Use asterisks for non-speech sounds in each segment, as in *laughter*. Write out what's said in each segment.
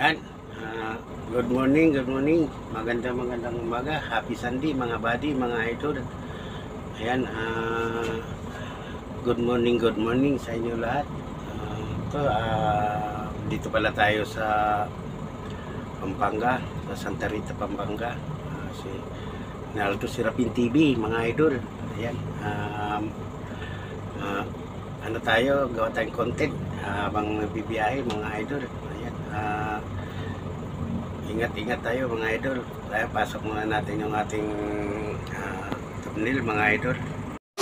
Yan. Ah, good morning, good morning. Magandang magandang umaga. Happy Sunday mga buddy, mga idol. Ayan, ah, good morning, good morning sa inyo lahat. Ah, ito, ah, dito pala tayo sa Pampanga, sa Santa Rita, Pampanga. Ah, si Naldo Serapin TV, mga idol. Ayan. Um, ah, ano tayo, gawa tayong content habang bibiyahe mga idol. Ayan. ah, ingat-ingat tayo mga idol. Kaya pasok muna natin yung ating ah, thumbnail mga idol.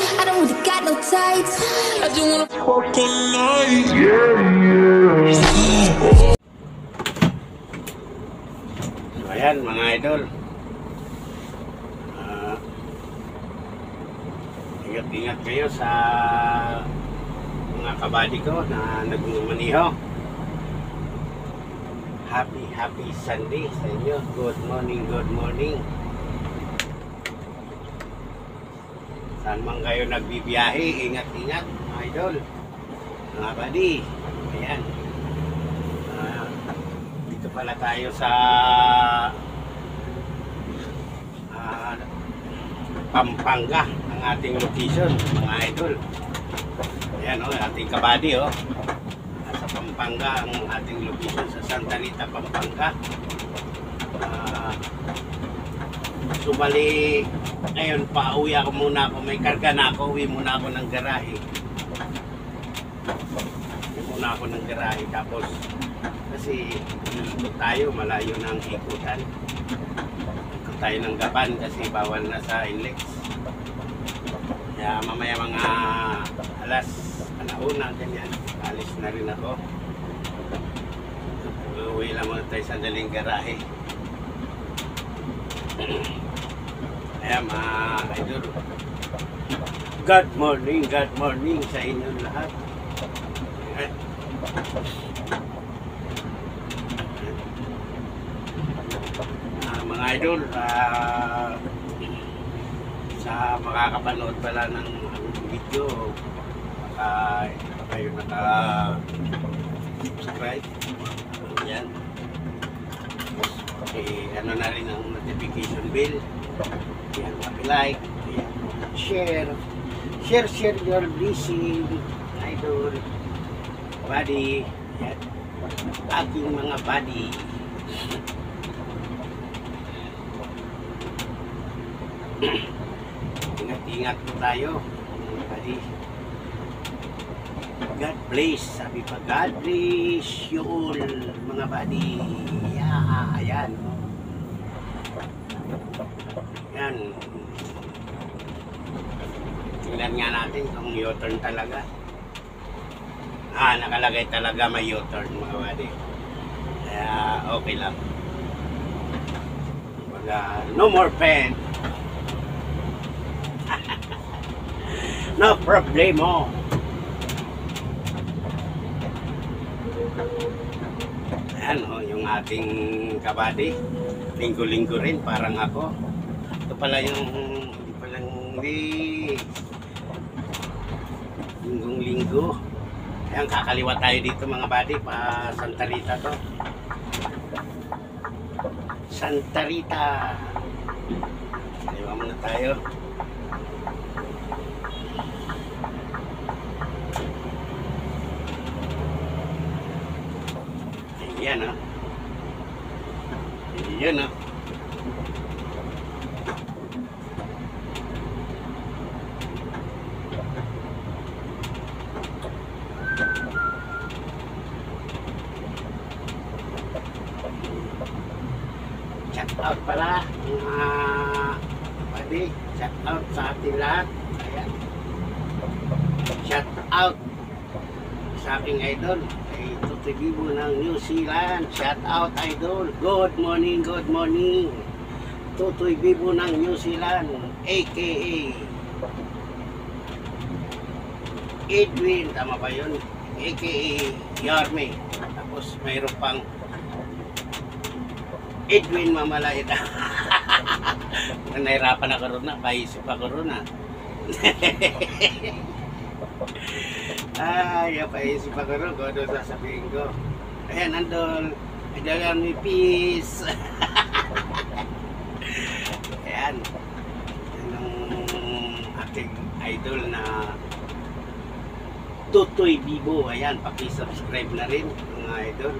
I don't really got no tights. I just wanna fuck all night. So ayan mga idol. Ah, ingat-ingat kayo sa mga kabady ko na nagmumaniho. Happy, happy Sunday sa inyo. Good morning, good morning. Saan man kayo nagbibiyahe, ingat-ingat, idol. Mga buddy. Ayan. Ah, dito pala tayo sa ah, Pampanga ang ating location, mga idol. Ayan o, ating kabady o. Sa Pampanga ang ating location sa Santa Rita, Pampanga. Ah, sumali ngayon pauwi ako muna ako. May karga na ako. Uwi muna ako ng garahe. Uwi muna ako ng garahe. Tapos kasi ikot tayo malayo ng ikutan. Ikot tayo ng gaban kasi bawal na sa inlex kaya mamaya mga alas alauna ganyan. Alis na rin ako tayo sa daling garahe *clears throat* Ayan mga idol. Good morning, good morning sa inyo lahat. Ah, mga idol, ah, sa makakapanood pala ng video, baka pa kayo naka-subscribe. Ayan. Eh, ano na rin ang notification bell. Yan, like, yan, share. Share, share your blessing, idol, buddy, yan. Aking mga buddy. *clears throat* Ingat-ingat po tayo, mga buddy. God bless. Sabi pa, God bless you all, mga buddy. Ayan. Yan. Tingnan nga natin kung U-turn talaga. Ah, nakalagay talaga may U-turn mga buddy. Kaya okay lang. Wala, no more pen. *laughs* no problemo. Ayan o, yung ating kabady. Linggo-linggo rin, parang ako. Ito pala yung, hindi pala hindi. Linggong-linggo. Ayan, kakaliwa tayo dito mga buddy, pa Santa Rita to. Santa Rita. Kaliwa muna tayo. Ayan ah. Ayan ah. Shout out pala mga buddy. Shout out sa ating lahat. Ayan. Shout out sa aking idol Bibo ng New Zealand. Shout out idol. Good morning, good morning. Tutoy Bibo ng New Zealand aka Edwin, tama ba yun? aka Yarme. Tapos mayroon pang Edwin Mamalayta. *laughs* Nahirapan ako ron na, paisip ako ron na. *laughs* *laughs* Ay, paisip ako ron kung ano sasabihin ko. Ayan, nandun. Idol ni Peace. *laughs* Ayan. Yan ang ating idol na Tutoy Bibo. Ayan, paki-subscribe na rin mga idol.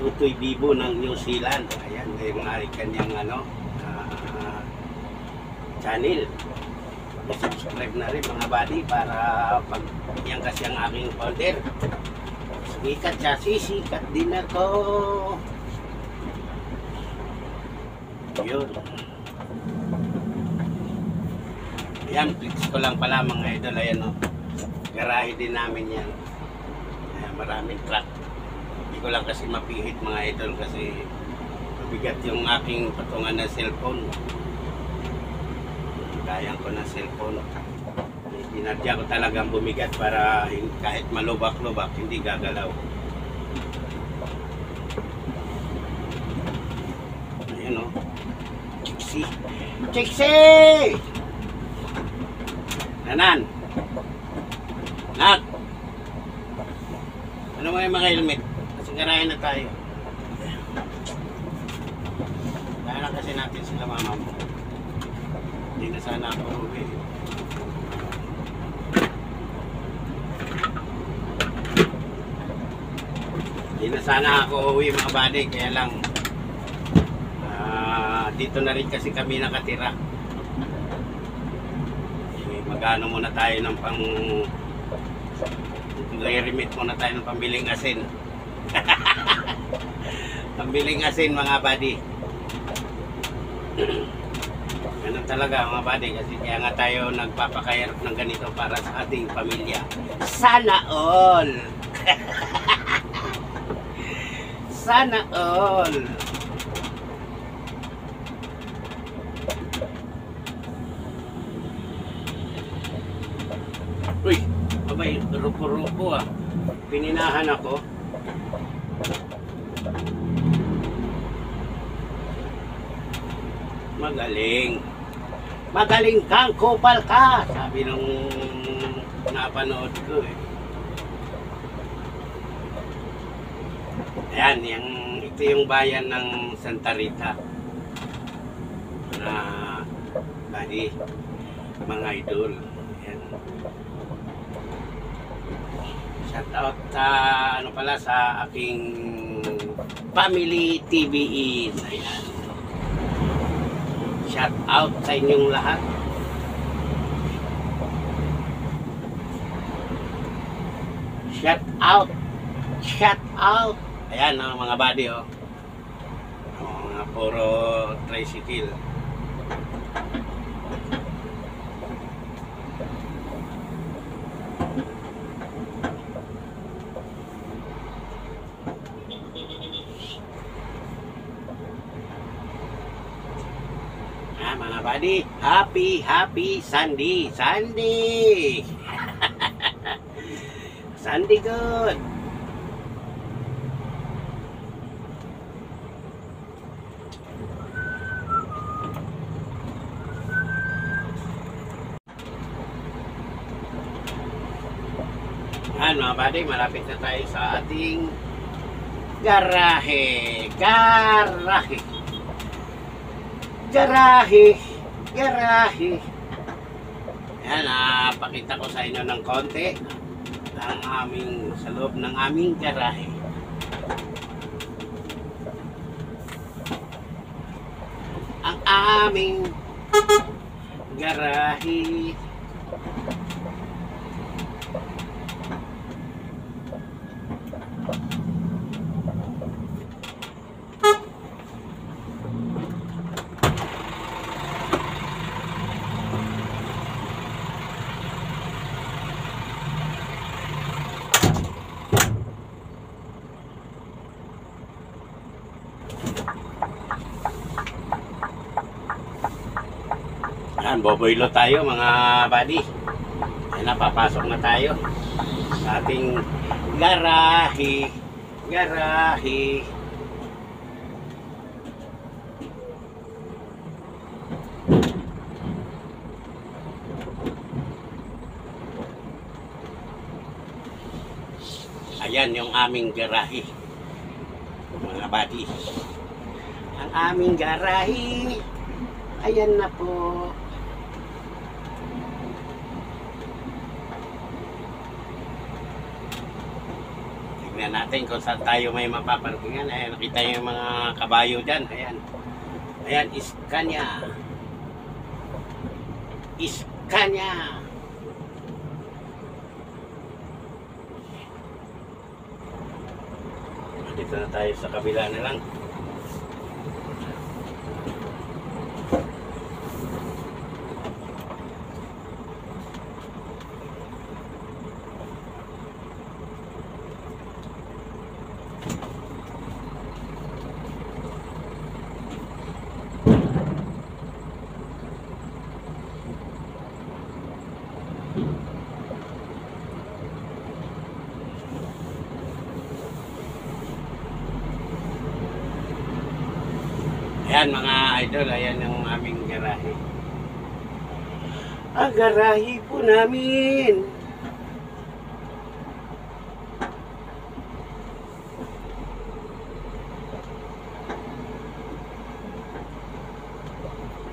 Tutoy Bibo ng New Zealand. Ayan, yung kanyang ano, ah, channel. Subscribe na rin mga buddy para pag yan kasi ang aking founder. Sikat siya, sisikat din ako. Yun. Yan, flex ko lang pala mga idol. Ayan o. Garahe din namin yan. Ayan, maraming truck. Hindi ko lang kasi mapihit mga idol kasi mabigat yung aking patungan ng cellphone. Kayang ko ng cellphone. Dinadya ko talagang bumigat para kahit malubak-lubak, hindi gagalaw. Ayan o. Chiksi! Chiksi! Nanan! Nak! Ano mo yung mga helmet? Kasi garayan na tayo. Lang kasi natin sila mama mo. Hindi na sana ako uwi. Hindi na sana ako uwi mga buddy, kaya lang ah, dito na rin kasi kami nakatira. Eh, Magano muna tayo ng pang re-remit muna tayo ng pambiling asin. *laughs* pambiling asin mga buddy. Talaga mga buddy kasi kaya nga tayo nagpapakayarap ng ganito para sa ating pamilya. Sana all! *laughs* Sana all! Uy, abay, rupo-rupo ah. Pininahan ako. Magaling. Magaling kang kupal ka, sabi nung napanood ko eh. Ayan, yung, ito yung bayan ng Santa Rita. Na, bali, mga idol. Ayan. Shout out sa, ano pala, sa aking family TVE. Ayan. Shout out sa inyong lahat. Shout out. Shout out. Ayan ang mga body oh. Oh, mga puro tricycle. Buddy, happy, happy Sunday, Sunday! *laughs* Sunday good! Yan mga buddy, malapit na tayo sa ating garahe. Garahe. Garahe. Garahe. Yan, ah, ko sa inyo ng konti ang aming sa loob ng aming garahe. Ang aming garahe. Yan, boboylo tayo mga buddy. Yan na, papasok na tayo sa ating garahe. Garahe. Ayan yung aming garahe. mga buddy. Ang aming garahe. Ayan na po. Tignan natin kung saan tayo may mapaparkingan. Ayan, nakita yung mga kabayo dyan. Ayan. Ayan, Iskanya. Iskanya. Dito na tayo sa kabila na lang. Ayan mga idol, ayan yung aming garahe. Ang garahe po namin.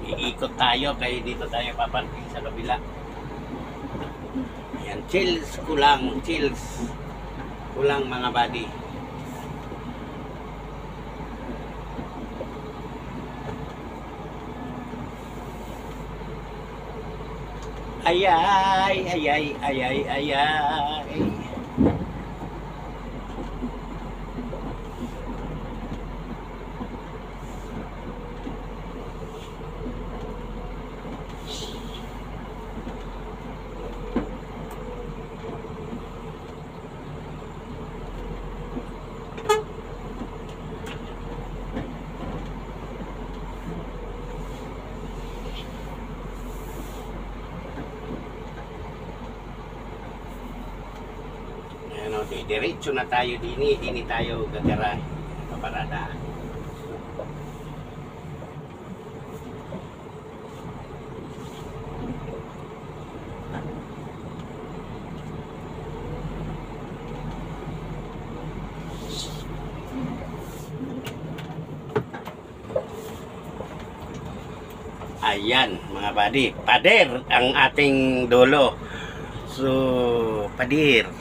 Iikot tayo kaya dito tayo paparking sa kabila. Ayan, chills kulang, chills. Kulang mga buddy. Ayay, ayay, ayay, ayay. Di diretso na tayo dini, dini tayo gagarahe. Paparada. Ayan, mga buddy. Pader ang ating dolo. So, padir.